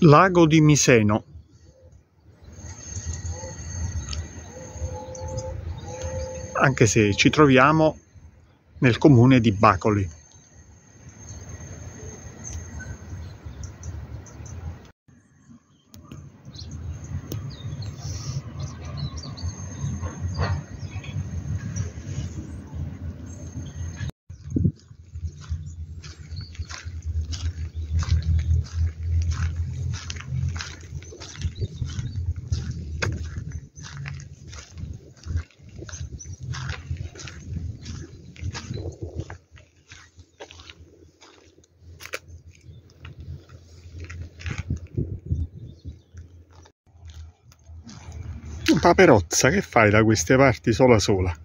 Lago di Miseno anche se ci troviamo nel comune di Bacoli. Paperozza, che fai da queste parti sola sola?